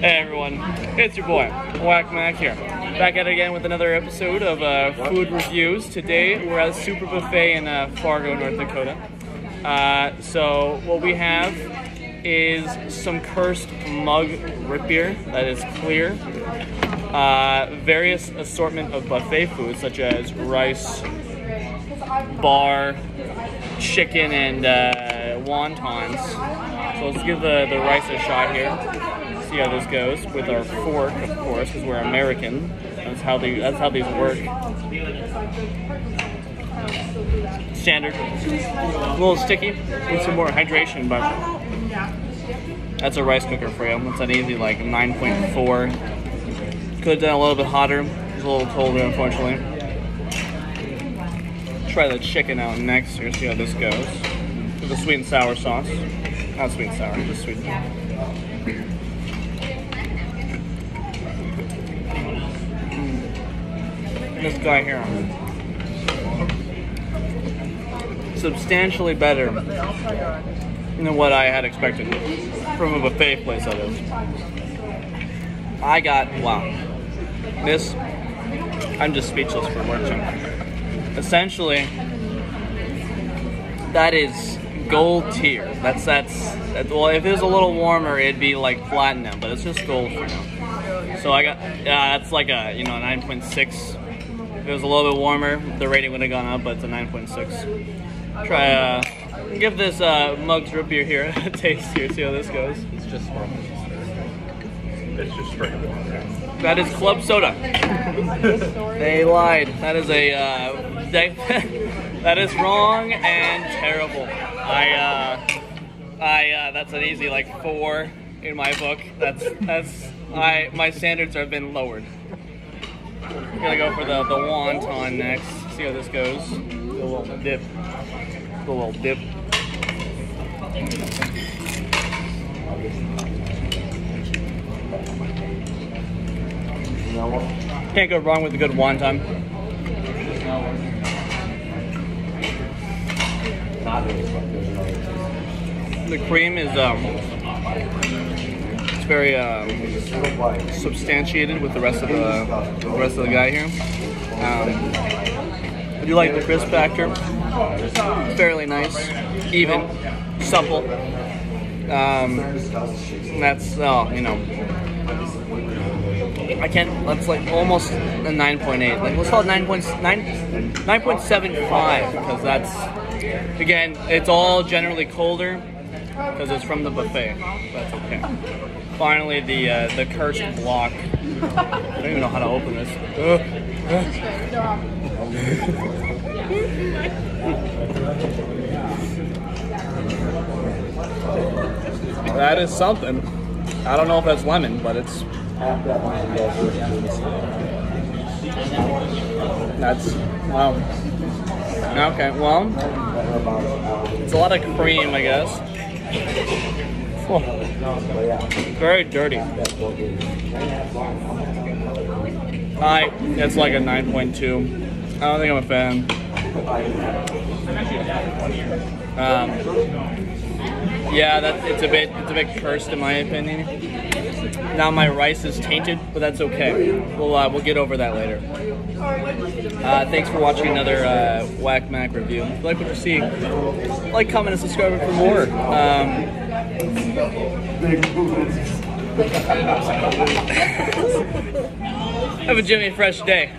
Hey everyone, it's your boy, Wac Mac here. Back at it again with another episode of uh, food reviews. Today we're at Super Buffet in uh, Fargo, North Dakota. Uh, so what we have is some cursed mug root beer that is clear. Uh, various assortment of buffet foods such as rice, bar, chicken, and uh, wontons. So let's give the, the rice a shot here see how this goes with our fork, of course, because we're American. That's how. That's how these work. Standard. A little sticky. Need some more hydration, but that's a rice cooker for you. That's an easy like 9.4. Could have done a little bit hotter. It's a little colder, unfortunately. Try the chicken out next here. See how this goes. With the sweet and sour sauce. Not sweet and sour, just sweet. This guy here. Substantially better than what I had expected from a buffet place, that is. I got, wow. This, I'm just speechless for words. Essentially, that is gold tier. That's, that's, that, well, if it was a little warmer, it'd be like platinum, but it's just gold for now. So I got, uh, yeah, that's like a, you know, 9.6 if it was a little bit warmer, the rating would have gone up, but it's a 9.6. Try, uh, give this uh, Mugs root beer here a taste here, see how this goes. It's just sparkling. It's just straight water. That is club soda. they lied. That is a, uh, they, that is wrong and terrible. I, uh, I, uh, that's an easy like four in my book. That's, that's, I, my standards have been lowered. We're gonna go for the, the wonton next. See how this goes. A little dip. A little dip. Can't go wrong with a good wonton. The cream is um, very um, substantiated with the rest of the, the rest of the guy here. Um, I do like the crisp factor. Fairly nice, even, supple. Um, that's oh, you know. I can't. That's like almost a 9.8. Like let's call it 9.9, 9.75 because that's again, it's all generally colder because it's from the buffet. That's okay. Finally, the uh, the cursed block. I don't even know how to open this. that is something. I don't know if that's lemon, but it's. That's wow. Okay, well, it's a lot of cream, I guess. Very dirty. I, it's like a 9.2. I don't think I'm a fan. Um, yeah, that it's a bit it's a bit cursed in my opinion. Now my rice is tainted, but that's okay. We'll uh, we'll get over that later. Uh, thanks for watching another uh, Wac Mac review. If you like what you see, like, comment, and subscribe for more. Um, have a Jimmy Fresh day.